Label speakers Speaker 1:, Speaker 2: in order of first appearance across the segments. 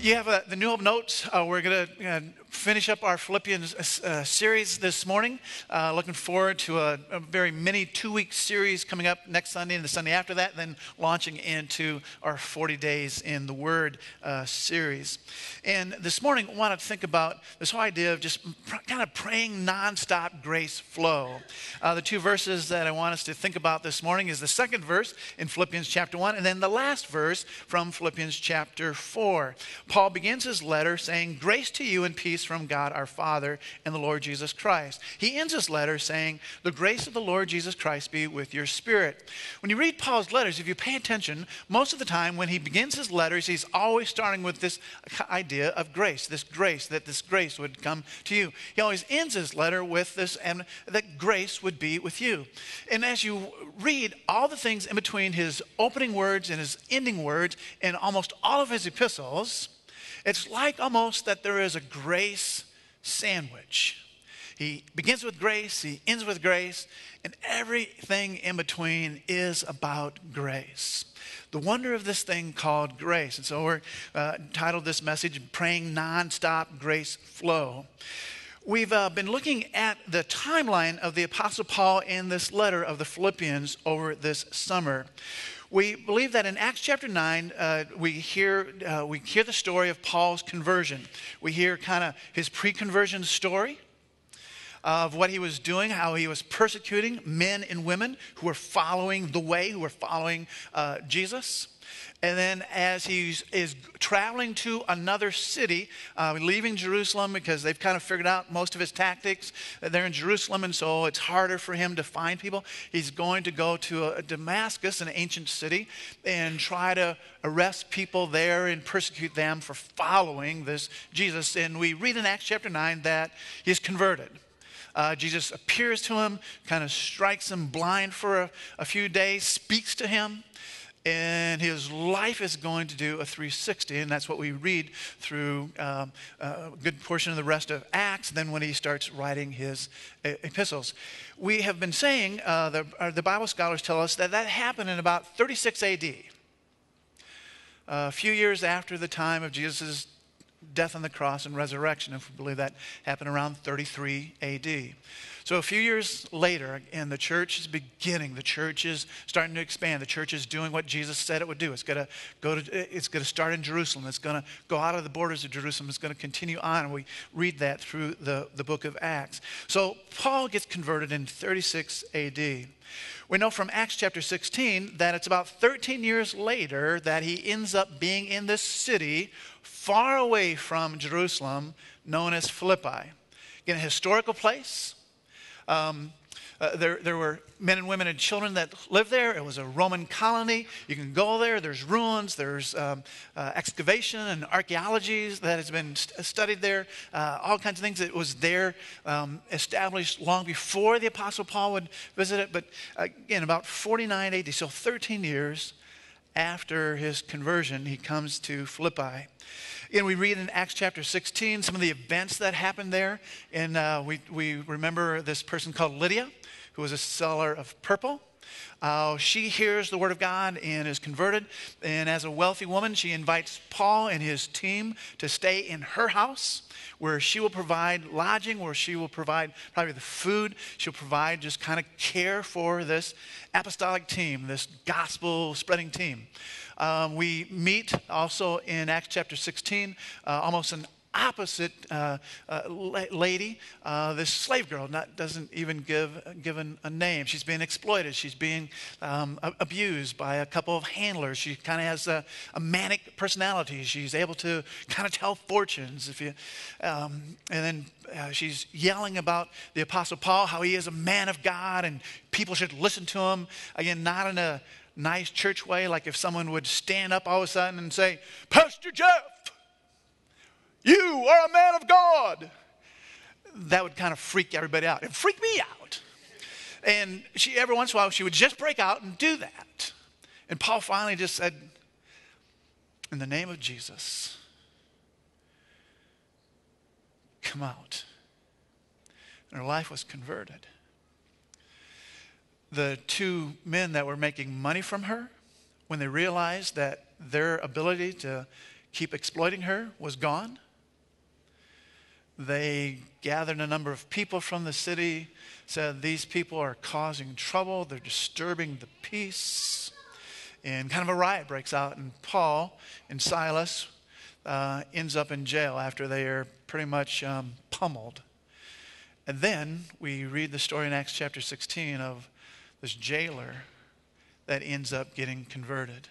Speaker 1: You have uh, the New Hope notes. Uh, we're going to finish up our Philippians uh, series this morning. Uh, looking forward to a, a very mini two week series coming up next Sunday and the Sunday after that, then launching into our 40 Days in the Word uh, series. And this morning, I want to think about this whole idea of just pr- kind of praying nonstop grace flow. Uh, the two verses that I want us to think about this morning is the second verse in Philippians chapter 1, and then the last verse from Philippians chapter 4. Paul begins his letter saying, Grace to you and peace from God our Father and the Lord Jesus Christ. He ends his letter saying, The grace of the Lord Jesus Christ be with your spirit. When you read Paul's letters, if you pay attention, most of the time when he begins his letters, he's always starting with this idea of grace, this grace, that this grace would come to you. He always ends his letter with this, and that grace would be with you. And as you read all the things in between his opening words and his ending words in almost all of his epistles, it's like almost that there is a grace sandwich. He begins with grace, he ends with grace, and everything in between is about grace. The wonder of this thing called grace. And so we're uh, titled this message, Praying Nonstop Grace Flow. We've uh, been looking at the timeline of the Apostle Paul in this letter of the Philippians over this summer. We believe that in Acts chapter 9, uh, we, hear, uh, we hear the story of Paul's conversion. We hear kind of his pre conversion story of what he was doing, how he was persecuting men and women who were following the way, who were following uh, Jesus. And then, as he is traveling to another city, uh, leaving Jerusalem because they've kind of figured out most of his tactics. They're in Jerusalem, and so it's harder for him to find people. He's going to go to a Damascus, an ancient city, and try to arrest people there and persecute them for following this Jesus. And we read in Acts chapter 9 that he's converted. Uh, Jesus appears to him, kind of strikes him blind for a, a few days, speaks to him and his life is going to do a 360 and that's what we read through um, a good portion of the rest of acts then when he starts writing his epistles. We have been saying uh, the, uh, the bible scholars tell us that that happened in about 36 ad a few years after the time of jesus' death on the cross and resurrection if we believe that happened around 33 ad so a few years later, and the church is beginning. The church is starting to expand. The church is doing what Jesus said it would do. It's going to go to. It's going to start in Jerusalem. It's going to go out of the borders of Jerusalem. It's going to continue on. And we read that through the, the book of Acts. So Paul gets converted in 36 A.D. We know from Acts chapter 16 that it's about 13 years later that he ends up being in this city far away from Jerusalem known as Philippi. In a historical place, um, uh, there, there were men and women and children that lived there. It was a Roman colony. You can go there. There's ruins. There's um, uh, excavation and archaeology that has been st- studied there. Uh, all kinds of things. It was there, um, established long before the Apostle Paul would visit it. But again, about 49 AD, so 13 years after his conversion, he comes to Philippi. And we read in Acts chapter 16 some of the events that happened there. And uh, we, we remember this person called Lydia, who was a seller of purple. Uh, she hears the word of God and is converted. And as a wealthy woman, she invites Paul and his team to stay in her house where she will provide lodging, where she will provide probably the food. She'll provide just kind of care for this apostolic team, this gospel spreading team. Um, we meet also in Acts chapter 16, uh, almost an opposite uh, uh, lady, uh, this slave girl, not, doesn't even give given a name. She's being exploited. She's being um, abused by a couple of handlers. She kind of has a, a, manic personality. She's able to kind of tell fortunes. If you, um, and then uh, she's yelling about the Apostle Paul, how he is a man of God and people should listen to him. Again, not in a nice church way, like if someone would stand up all of a sudden and say, Pastor Jeff, you are a man of God. That would kind of freak everybody out. It freaked me out. And she, every once in a while, she would just break out and do that. And Paul finally just said, In the name of Jesus, come out. And her life was converted. The two men that were making money from her, when they realized that their ability to keep exploiting her was gone. They gathered a number of people from the city, said, These people are causing trouble, they're disturbing the peace. And kind of a riot breaks out, and Paul and Silas uh, ends up in jail after they are pretty much um, pummeled. And then we read the story in Acts chapter 16 of this jailer that ends up getting converted.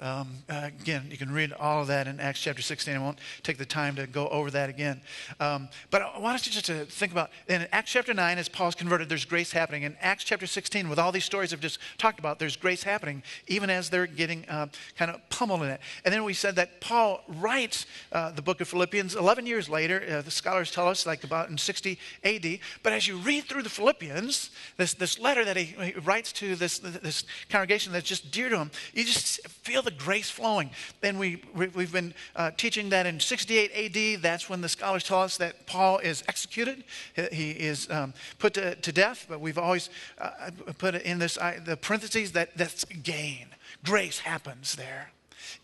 Speaker 1: Um, uh, again, you can read all of that in Acts chapter 16. I won't take the time to go over that again. Um, but I want us to just to think about in Acts chapter 9, as Paul's converted, there's grace happening. In Acts chapter 16, with all these stories I've just talked about, there's grace happening, even as they're getting uh, kind of pummeled in it. And then we said that Paul writes uh, the book of Philippians 11 years later. Uh, the scholars tell us, like about in 60 AD. But as you read through the Philippians, this, this letter that he, he writes to this, this congregation that's just dear to him, you just feel the grace flowing. Then we, we've been uh, teaching that in 68 AD, that's when the scholars tell us that Paul is executed. He is um, put to, to, death, but we've always uh, put it in this, uh, the parentheses that that's gain. Grace happens there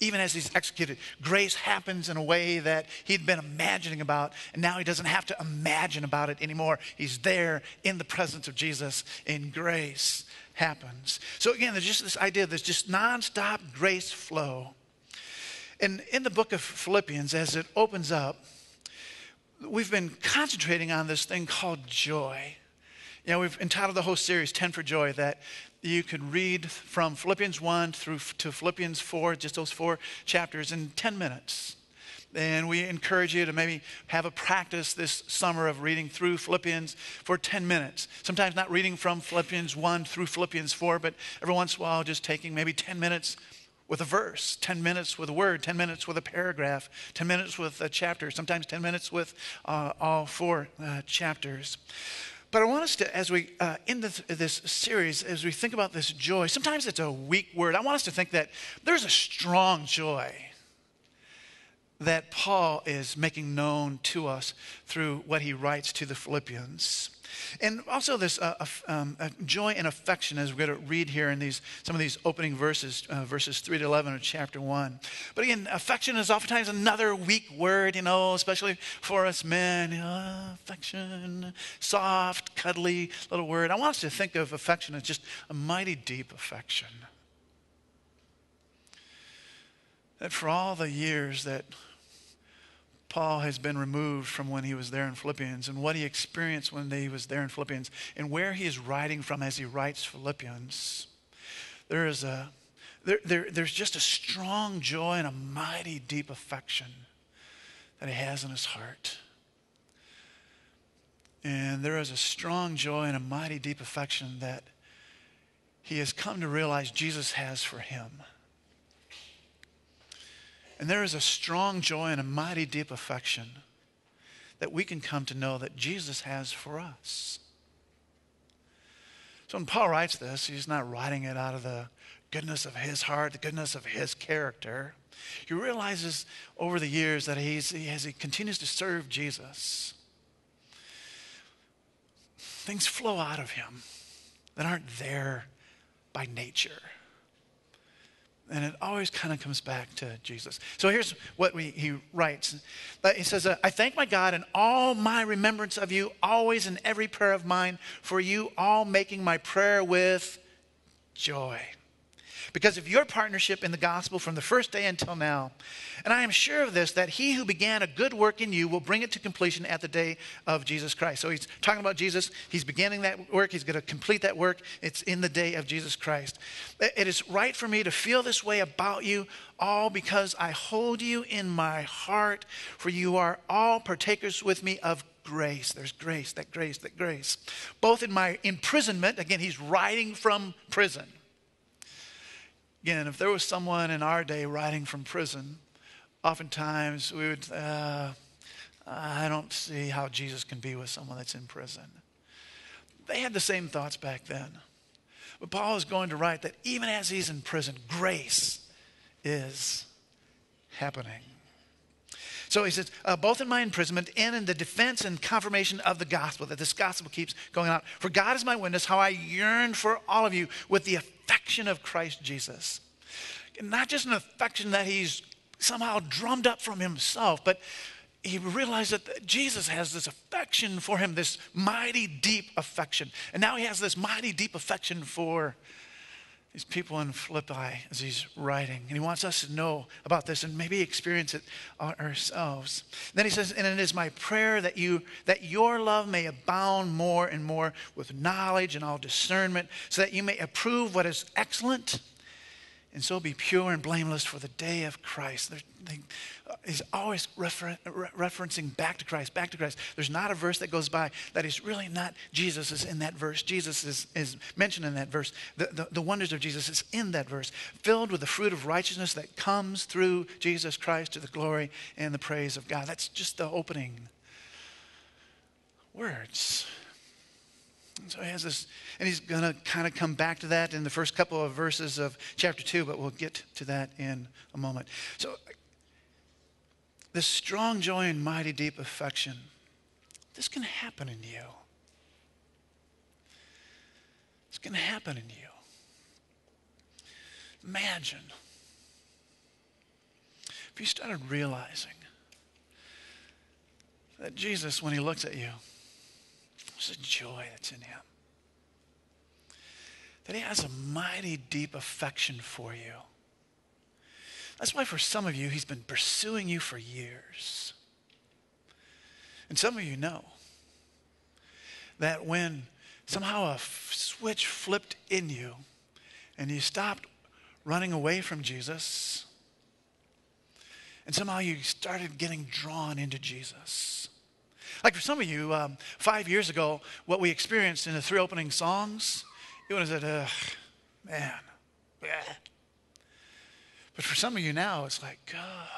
Speaker 1: even as he's executed. Grace happens in a way that he'd been imagining about, and now he doesn't have to imagine about it anymore. He's there in the presence of Jesus in grace happens. So again, there's just this idea there's just nonstop grace flow. And in the book of Philippians, as it opens up, we've been concentrating on this thing called joy. You know, we've entitled the whole series 10 for Joy that you could read from Philippians 1 through to Philippians 4, just those four chapters in 10 minutes. And we encourage you to maybe have a practice this summer of reading through Philippians for 10 minutes. Sometimes not reading from Philippians 1 through Philippians 4, but every once in a while just taking maybe 10 minutes with a verse, 10 minutes with a word, 10 minutes with a paragraph, 10 minutes with a chapter, sometimes 10 minutes with uh, all four uh, chapters. But I want us to, as we uh, end this, this series, as we think about this joy, sometimes it's a weak word. I want us to think that there's a strong joy that Paul is making known to us through what he writes to the Philippians. And also this uh, um, joy and affection as we're going to read here in these some of these opening verses, uh, verses 3 to 11 of chapter 1. But again, affection is oftentimes another weak word, you know, especially for us men. Affection, soft, cuddly little word. I want us to think of affection as just a mighty deep affection. That for all the years that Paul has been removed from when he was there in Philippians and what he experienced when he was there in Philippians and where he is writing from as he writes Philippians. There is a there, there, there's just a strong joy and a mighty deep affection that he has in his heart. And there is a strong joy and a mighty deep affection that he has come to realize Jesus has for him. And there is a strong joy and a mighty deep affection that we can come to know that Jesus has for us. So when Paul writes this, he's not writing it out of the goodness of his heart, the goodness of his character. He realizes over the years that he's, as he continues to serve Jesus, things flow out of him that aren't there by nature. And it always kind of comes back to Jesus. So here's what we, he writes. He says, I thank my God in all my remembrance of you, always in every prayer of mine, for you all making my prayer with joy because of your partnership in the gospel from the first day until now. And I am sure of this, that he who began a good work in you will bring it to completion at the day of Jesus Christ. So he's talking about Jesus. He's beginning that work. He's going to complete that work. It's in the day of Jesus Christ. It is right for me to feel this way about you, all because I hold you in my heart, for you are all partakers with me of grace. There's grace, that grace, that grace. Both in my imprisonment, again, he's writing from prison Again, if there was someone in our day writing from prison, oftentimes we would, uh, I don't see how Jesus can be with someone that's in prison. They had the same thoughts back then. But Paul is going to write that even as he's in prison, grace is happening. So he says, uh, both in my imprisonment and in the defense and confirmation of the gospel, that this gospel keeps going out. For God is my witness, how I yearn for all of you with the affection of Christ Jesus. not just an affection that he's somehow drummed up from himself, but he realized that Jesus has this affection for him, this mighty deep affection. And now he has this mighty deep affection for these people in Philippi as he's writing. And he wants us to know about this and maybe experience it ourselves. Then he says, And it is my prayer that you that your love may abound more and more with knowledge and all discernment, so that you may approve what is excellent and so be pure and blameless for the day of Christ. he's uh, always refer, referencing back to Christ, back to Christ. There's not a verse that goes by that is really not Jesus is in that verse. Jesus is, is mentioned in that verse. The, the, the wonders of Jesus is in that verse, filled with the fruit of righteousness that comes through Jesus Christ to the glory and the praise of God. That's just the opening words. And so he has this, and he's going to kind of come back to that in the first couple of verses of chapter 2, but we'll get to that in a moment. So, this strong joy and mighty deep affection, this can happen in you. It's going to happen in you. Imagine if you started realizing that Jesus, when he looks at you, there's a joy that's in him. That he has a mighty deep affection for you. That's why, for some of you, he's been pursuing you for years. And some of you know that when somehow a switch flipped in you and you stopped running away from Jesus, and somehow you started getting drawn into Jesus like for some of you, um, five years ago, what we experienced in the three opening songs, it was said, Ugh, man, yeah. But for some of you now, it's like, God.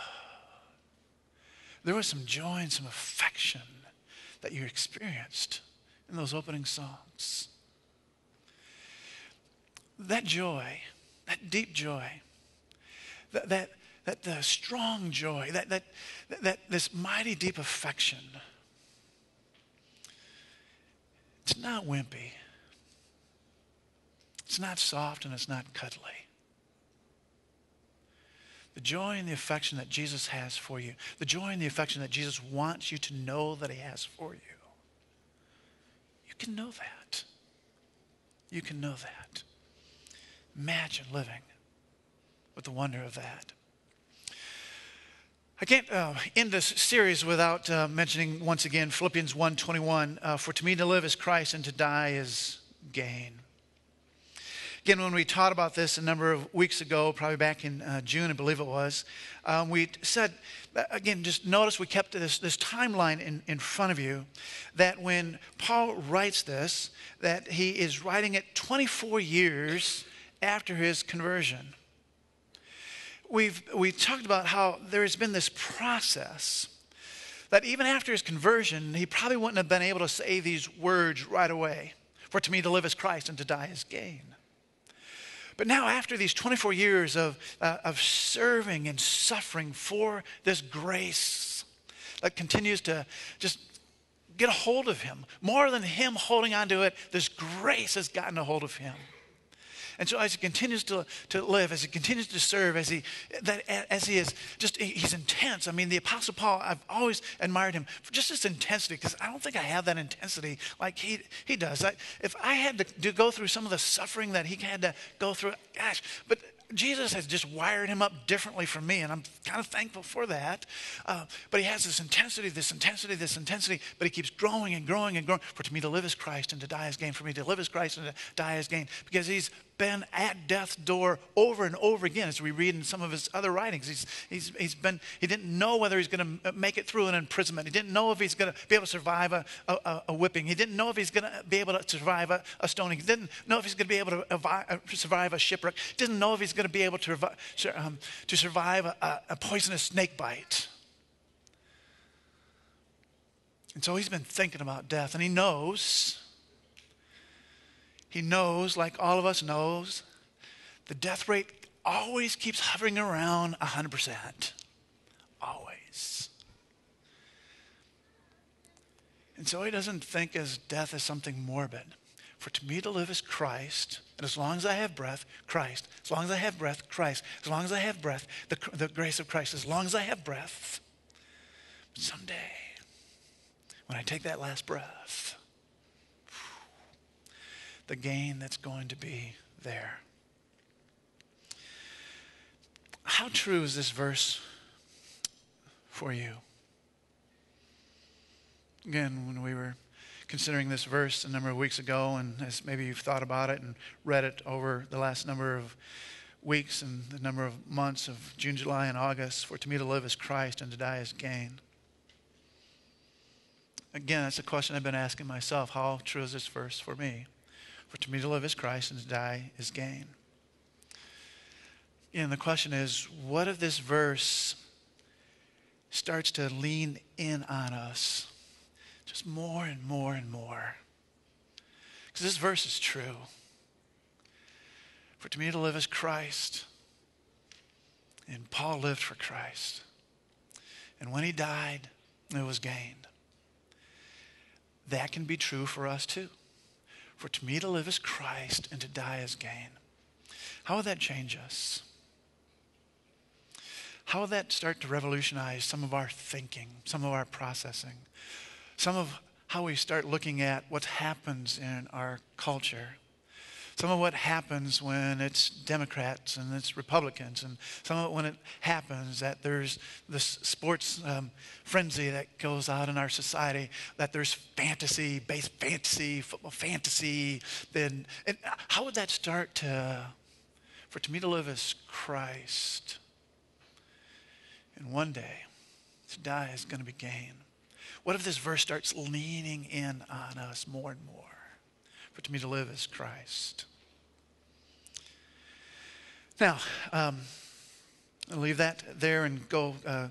Speaker 1: There was some joy and some affection that you experienced in those opening songs. That joy, that deep joy, that, that, that the strong joy, that, that, that this mighty deep affection it's not wimpy. It's not soft and it's not cuddly. The joy and the affection that Jesus has for you, the joy and the affection that Jesus wants you to know that he has for you, you can know that. You can know that. Imagine living with the wonder of that. I can't uh, end this series without uh, mentioning once again Philippians 1:21. Uh, For to me to live is Christ, and to die is gain. Again, when we taught about this a number of weeks ago, probably back in uh, June, I believe it was, um, we said, uh, again, just notice we kept this, this timeline in, in front of you that when Paul writes this, that he is writing it 24 years after his conversion we've we talked about how there has been this process that even after his conversion, he probably wouldn't have been able to say these words right away. For to me to live is Christ and to die is gain. But now, after these 24 years of, uh, of serving and suffering for this grace that continues to just get a hold of him, more than him holding on to it, this grace has gotten a hold of him. And so as he continues to, to live, as he continues to serve, as he, that, as he is just, he's intense. I mean, the Apostle Paul, I've always admired him for just this intensity because I don't think I have that intensity like he, he does. I, if I had to, to go through some of the suffering that he had to go through, gosh, but Jesus has just wired him up differently from me, and I'm kind of thankful for that. Uh, but he has this intensity, this intensity, this intensity, but he keeps growing and growing and growing. For to me to live is Christ and to die is gain. For me to live is Christ and to die is gain. Because he's been at death's door over and over again, as we read in some of his other writings. He's, he's, he's been, he didn't know whether he's going to make it through an imprisonment. He didn't know if he's going to be able to survive a, a, a, whipping. He didn't know if he's going to be able to survive a, a stoning. He didn't know if he's going to be able to uh, survive a shipwreck. He didn't know if he's going to be able to, um, to survive a, a poisonous snake bite. And so he's been thinking about death, and he knows he knows, like all of us knows, the death rate always keeps hovering around 100%. Always. And so he doesn't think as death as something morbid. For to me to live is Christ, and as long as I have breath, Christ. As long as I have breath, Christ. As long as I have breath, the, the grace of Christ. As long as I have breath. Someday, when I take that last breath, the gain that's going to be there. How true is this verse for you? Again, when we were considering this verse a number of weeks ago, and as maybe you've thought about it and read it over the last number of weeks and the number of months of June, July, and August, for to me to live is Christ and to die is gain. Again, that's a question I've been asking myself. How true is this verse for me? For to me to live is Christ and to die is gain. And the question is what if this verse starts to lean in on us just more and more and more? Because this verse is true. For to me to live is Christ. And Paul lived for Christ. And when he died, it was gained. That can be true for us too. For to me to live is Christ and to die is gain. How will that change us? How will that start to revolutionize some of our thinking, some of our processing, some of how we start looking at what happens in our culture? Some of what happens when it's Democrats and it's Republicans, and some of it when it happens that there's this sports um, frenzy that goes out in our society, that there's fantasy, base fantasy, football fantasy. Then, and how would that start to, for to me to live as Christ? And one day, to die is going to be gain. What if this verse starts leaning in on us more and more? For to me to live is Christ. Now, um, I'll leave that there and go uh,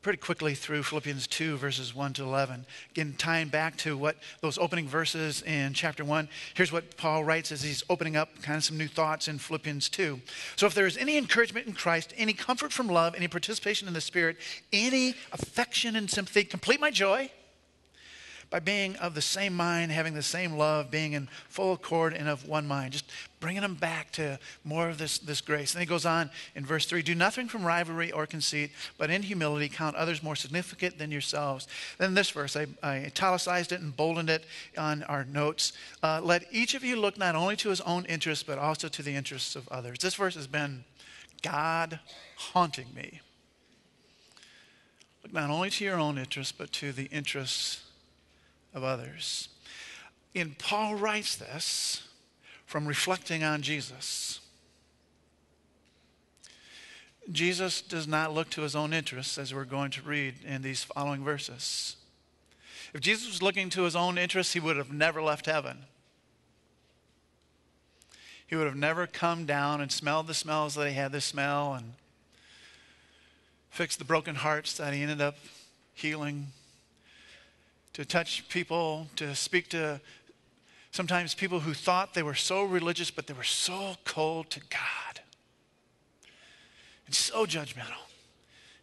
Speaker 1: pretty quickly through Philippians 2, verses 1 to 11. Again, tying back to what those opening verses in chapter 1. Here's what Paul writes as he's opening up kind of some new thoughts in Philippians 2. So, if there is any encouragement in Christ, any comfort from love, any participation in the Spirit, any affection and sympathy, complete my joy by being of the same mind, having the same love, being in full accord and of one mind. Just bringing them back to more of this, this grace. And he goes on in verse 3 Do nothing from rivalry or conceit, but in humility count others more significant than yourselves. Then this verse, I, I italicized it and boldened it on our notes. Uh, Let each of you look not only to his own interests, but also to the interests of others. This verse has been God haunting me. Look not only to your own interests, but to the interests of others. And Paul writes this from reflecting on Jesus. Jesus does not look to his own interests, as we're going to read in these following verses. If Jesus was looking to his own interests, he would have never left heaven. He would have never come down and smelled the smells that he had to smell and fixed the broken hearts that he ended up healing to touch people, to speak to sometimes people who thought they were so religious, but they were so cold to God and so judgmental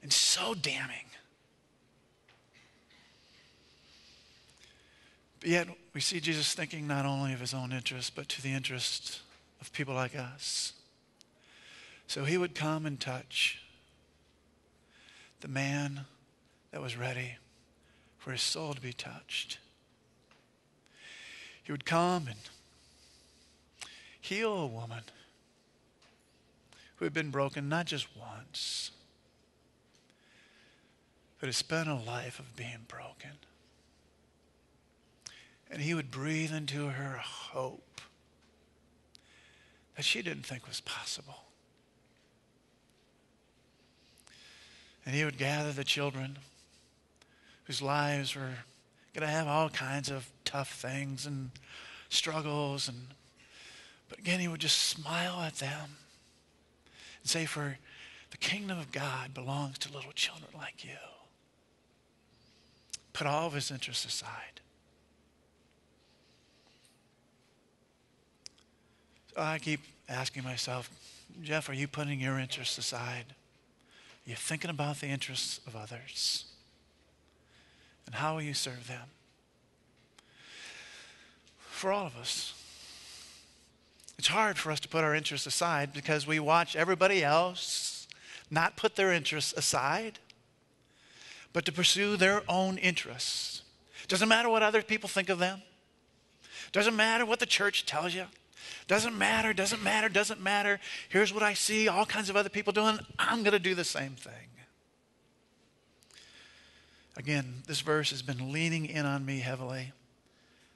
Speaker 1: and so damning. But yet, we see Jesus thinking not only of his own interests, but to the interests of people like us. So he would come and touch the man that was ready for his soul to be touched. He would come and heal a woman who had been broken not just once, but had spent a life of being broken. And he would breathe into her hope that she didn't think was possible. And he would gather the children whose lives were going to have all kinds of tough things and struggles and but again he would just smile at them and say for the kingdom of god belongs to little children like you. Put all of his interests aside. So i keep asking myself jeff are you putting your interests aside? Are you thinking about the interests of others and how will you serve them? For all of us, It's hard for us to put our interests aside because we watch everybody else not put their interests aside, but to pursue their own interests. Doesn't matter what other people think of them. Doesn't matter what the church tells you. Doesn't matter, doesn't matter, doesn't matter. Here's what I see all kinds of other people doing. I'm going to do the same thing. Again, this verse has been leaning in on me heavily.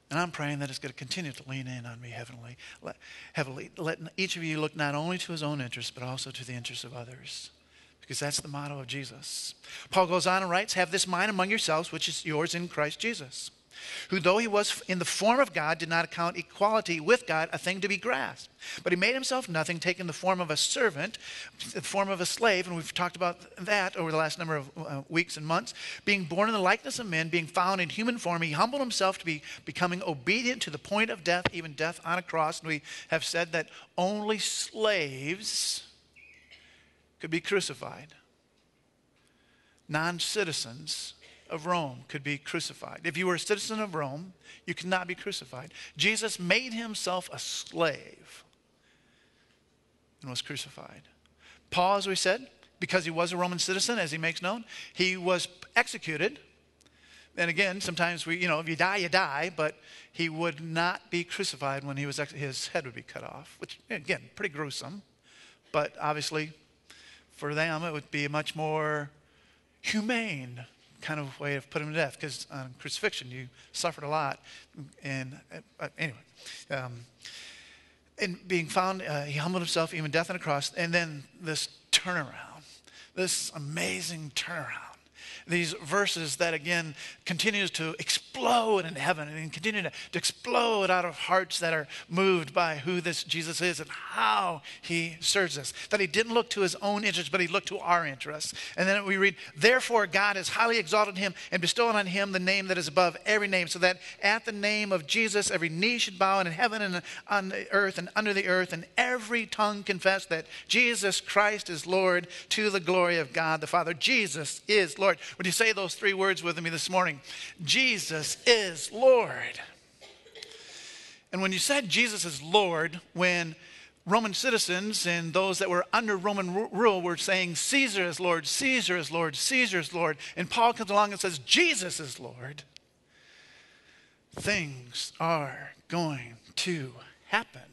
Speaker 1: And I'm praying that it's going to continue to lean in on me heavily, heavily. Let each of you look not only to his own interests, but also to the interests of others. Because that's the motto of Jesus. Paul goes on and writes, Have this mind among yourselves, which is yours in Christ Jesus who, though he was in the form of God, did not account equality with God a thing to be grasped. But he made himself nothing, taking the form of a servant, the form of a slave, and we've talked about that over the last number of uh, weeks and months. Being born in the likeness of men, being found in human form, he humbled himself to be becoming obedient to the point of death, even death on a cross. And we have said that only slaves could be crucified. Non citizens of Rome could be crucified. If you were a citizen of Rome, you could not be crucified. Jesus made himself a slave and was crucified. Paul, as we said, because he was a Roman citizen, as he makes known, he was executed. And again, sometimes we, you know, if you die, you die, but he would not be crucified when he was, his head would be cut off, which, again, pretty gruesome. But obviously, for them, it would be much more humane kind of way of putting him to death because on crucifixion you suffered a lot. And uh, anyway, um, and being found, uh, he humbled himself, even death on a cross, and then this turnaround, this amazing turnaround these verses that again continues to explode in heaven and continue to, to explode out of hearts that are moved by who this Jesus is and how he serves us. That he didn't look to his own interests, but he looked to our interests. And then we read, Therefore God has highly exalted him and bestowed on him the name that is above every name, so that at the name of Jesus every knee should bow in heaven and on the earth and under the earth, and every tongue confess that Jesus Christ is Lord to the glory of God the Father. Jesus is Lord. Would you say those three words with me this morning? Jesus is Lord. And when you said Jesus is Lord, when Roman citizens and those that were under Roman rule were saying, Caesar is Lord, Caesar is Lord, Caesar is Lord. And Paul comes along and says, Jesus is Lord. Things are going to happen.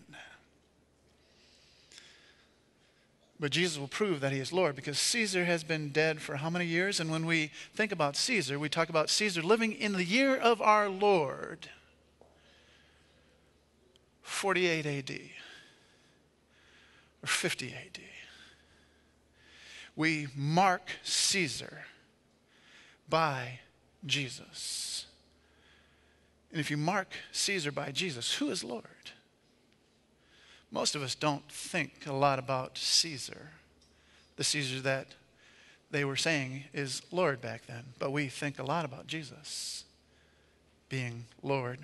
Speaker 1: But Jesus will prove that he is Lord because Caesar has been dead for how many years? And when we think about Caesar, we talk about Caesar living in the year of our Lord, 48 AD or 50 AD. We mark Caesar by Jesus. And if you mark Caesar by Jesus, who is Lord? Most of us don't think a lot about Caesar, the Caesar that they were saying is Lord back then, but we think a lot about Jesus being Lord.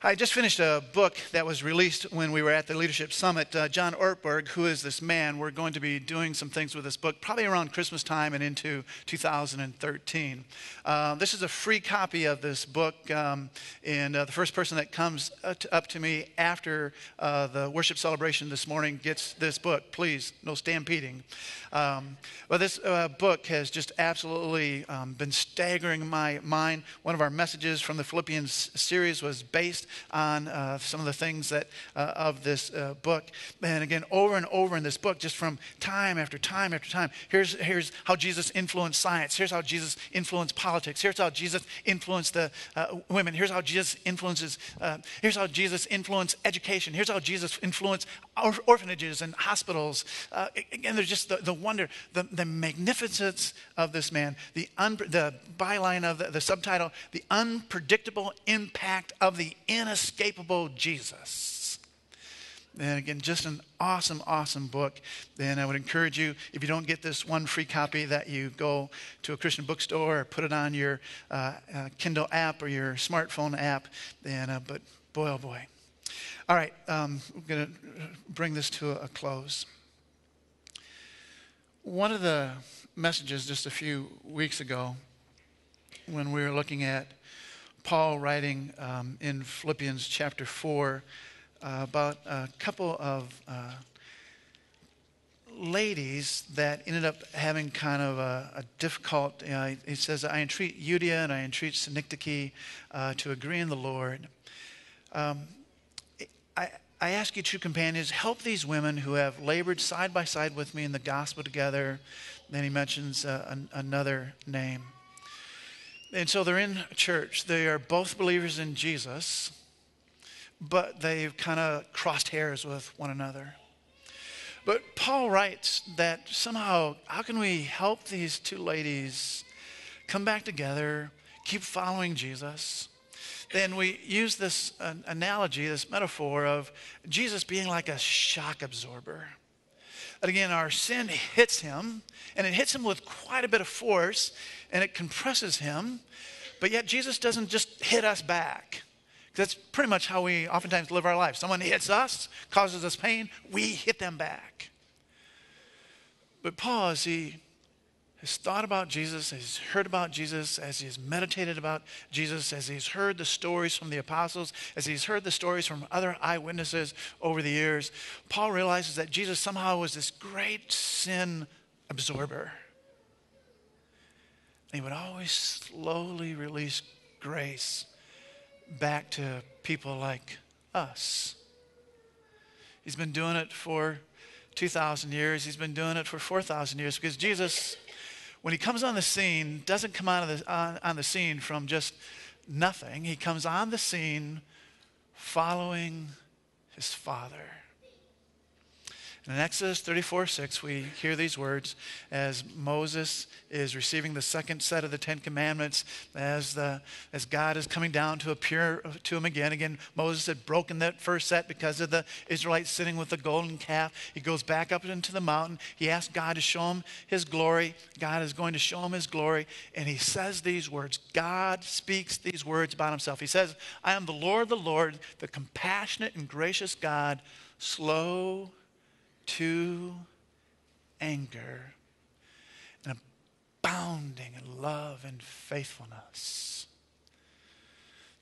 Speaker 1: I just finished a book that was released when we were at the Leadership Summit. Uh, John Ortberg, who is this man, we're going to be doing some things with this book probably around Christmas time and into 2013. Uh, this is a free copy of this book, um, and uh, the first person that comes up to me after uh, the worship celebration this morning gets this book. Please, no stampeding. Um, but this uh, book has just absolutely um, been staggering my mind. One of our messages from the Philippians series was based on uh, some of the things that uh, of this uh, book. And again, over and over in this book, just from time after time after time, here's, here's how Jesus influenced science. Here's how Jesus influenced politics. Here's how Jesus influenced the uh, women. Here's how Jesus influences, uh, here's how Jesus influenced education. Here's how Jesus influenced orphanages and hospitals. Uh, there's just the, the wonder, the, the magnificence of this man, the, un, the byline of the, the subtitle, the unpredictable impact of the inescapable Jesus. And again, just an awesome, awesome book. And I would encourage you, if you don't get this one free copy, that you go to a Christian bookstore or put it on your uh, uh, Kindle app or your smartphone app. And, uh, but boy, oh boy. All right, um, I'm going to bring this to a close. One of the messages just a few weeks ago, when we were looking at Paul writing um, in Philippians chapter 4 uh, about a couple of uh, ladies that ended up having kind of a, a difficult. You know, he says, "I entreat Euodia and I entreat Syntyche uh, to agree in the Lord." Um, I, I ask you, true companions, help these women who have labored side by side with me in the gospel together. Then he mentions uh, an, another name. And so they're in church. They are both believers in Jesus, but they've kind of crossed hairs with one another. But Paul writes that somehow, how can we help these two ladies come back together, keep following Jesus? Then we use this uh, analogy, this metaphor of Jesus being like a shock absorber. Again, our sin hits him, and it hits him with quite a bit of force, and it compresses him. But yet, Jesus doesn't just hit us back. That's pretty much how we oftentimes live our lives. Someone hits us, causes us pain, we hit them back. But Paul, as he has thought about Jesus, as he's heard about Jesus, as he's meditated about Jesus, as he's heard the stories from the apostles, as he's heard the stories from other eyewitnesses over the years, Paul realizes that Jesus somehow was this great sin absorber. And he would always slowly release grace back to people like us. He's been doing it for 2,000 years. He's been doing it for 4,000 years because Jesus, when he comes on the scene, doesn't come on the, on, on the scene from just nothing. He comes on the scene following his Father. In Exodus 34 6, we hear these words as Moses is receiving the second set of the Ten Commandments, as, the, as God is coming down to appear to him again. Again, Moses had broken that first set because of the Israelites sitting with the golden calf. He goes back up into the mountain. He asks God to show him his glory. God is going to show him his glory. And he says these words God speaks these words about himself. He says, I am the Lord, the Lord, the compassionate and gracious God, slow to anger and abounding in love and faithfulness.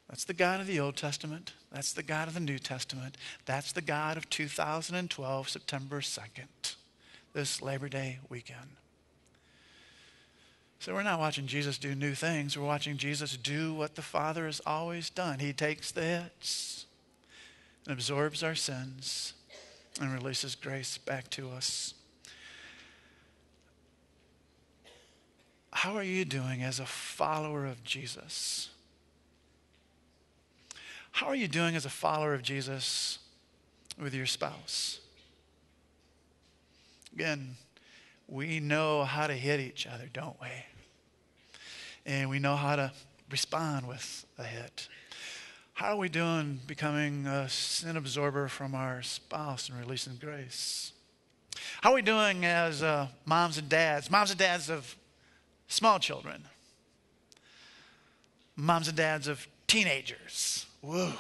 Speaker 1: That's the God of the Old Testament. That's the God of the New Testament. That's the God of 2012, September 2nd, this Labor Day weekend. So we're not watching Jesus do new things. We're watching Jesus do what the Father has always done. He takes the hits and absorbs our sins and releases grace back to us. How are you doing as a follower of Jesus? How are you doing as a follower of Jesus with your spouse? Again, we know how to hit each other, don't we? And we know how to respond with a hit. How are we doing becoming a sin absorber from our spouse and releasing grace? How are we doing as uh, moms and dads? Moms and dads of small children. Moms and dads of teenagers. Whoa.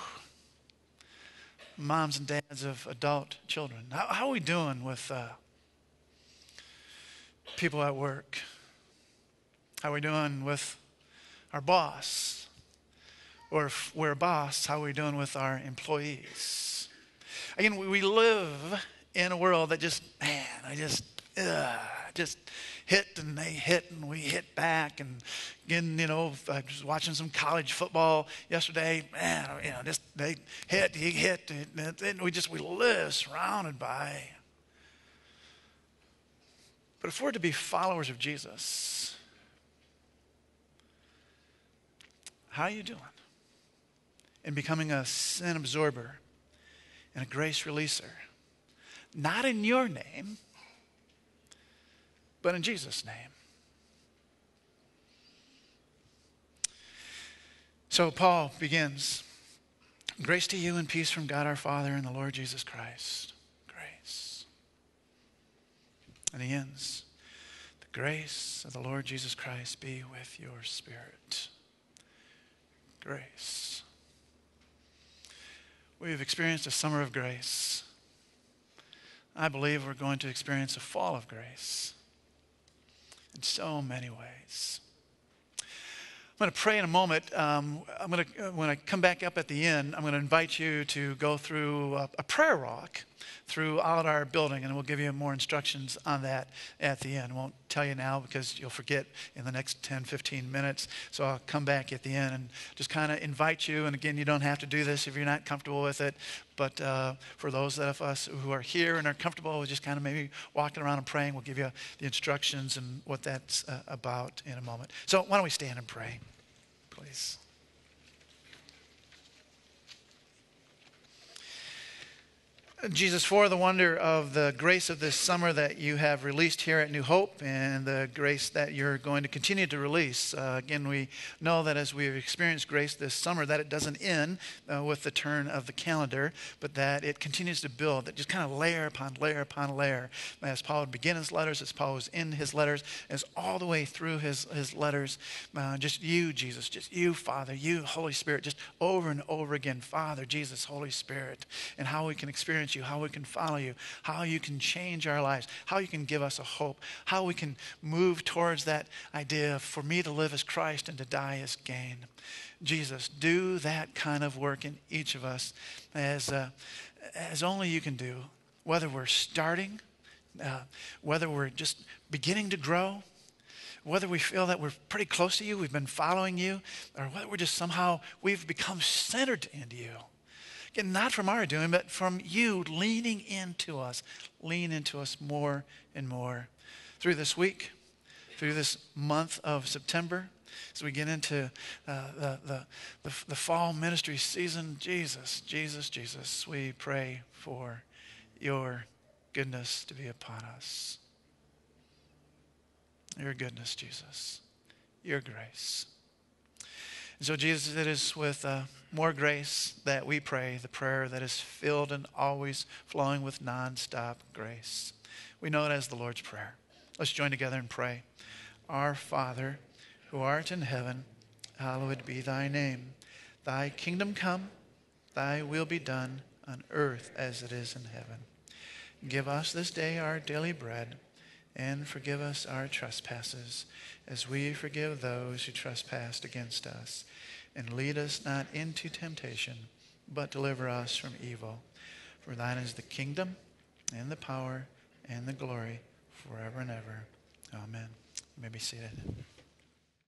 Speaker 1: Moms and dads of adult children. How, how are we doing with uh, people at work? How are we doing with our boss? Or if we're a boss, how are we doing with our employees? Again, we live in a world that just, man, I just, uh, just hit and they hit and we hit back. And again, you know, I was watching some college football yesterday. Man, you know, just they hit, he hit, and we just we live surrounded by. But if we're to be followers of Jesus, how are you doing? And becoming a sin absorber and a grace releaser. Not in your name, but in Jesus' name. So Paul begins Grace to you and peace from God our Father and the Lord Jesus Christ. Grace. And he ends The grace of the Lord Jesus Christ be with your spirit. Grace. We've experienced a summer of grace. I believe we're going to experience a fall of grace in so many ways. I'm going to pray in a moment. Um, I'm going to, when I come back up at the end, I'm going to invite you to go through a, a prayer rock throughout our building, and we'll give you more instructions on that at the end. I won't tell you now because you'll forget in the next 10, 15 minutes. So I'll come back at the end and just kind of invite you. And again, you don't have to do this if you're not comfortable with it. But uh, for those of us who are here and are comfortable with just kind of maybe walking around and praying, we'll give you the instructions and what that's uh, about in a moment. So why don't we stand and pray, please? Jesus, for the wonder of the grace of this summer that you have released here at New Hope and the grace that you're going to continue to release. Uh, again, we know that as we've experienced grace this summer, that it doesn't end uh, with the turn of the calendar, but that it continues to build, that just kind of layer upon layer upon layer. As Paul would begin his letters, as Paul was in his letters, as all the way through his, his letters, uh, just you, Jesus, just you, Father, you, Holy Spirit, just over and over again, Father, Jesus, Holy Spirit, and how we can experience you, how we can follow you, how you can change our lives, how you can give us a hope, how we can move towards that idea of for me to live as Christ and to die as gain. Jesus, do that kind of work in each of us as, uh, as only you can do, whether we're starting, uh, whether we're just beginning to grow, whether we feel that we're pretty close to you, we've been following you, or whether we're just somehow, we've become centered into you. Again, not from our doing, but from you leaning into us, lean into us more and more. Through this week, through this month of September, as we get into uh, the, the, the, the fall ministry season, Jesus, Jesus, Jesus, we pray for your goodness to be upon us. Your goodness, Jesus. Your grace. So, Jesus, it is with uh, more grace that we pray the prayer that is filled and always flowing with nonstop grace. We know it as the Lord's Prayer. Let's join together and pray. Our Father, who art in heaven, hallowed be thy name. Thy kingdom come, thy will be done on earth as it is in heaven. Give us this day our daily bread, and forgive us our trespasses as we forgive those who trespass against us. And lead us not into temptation, but deliver us from evil. For thine is the kingdom, and the power, and the glory, forever and ever. Amen. You may be seated.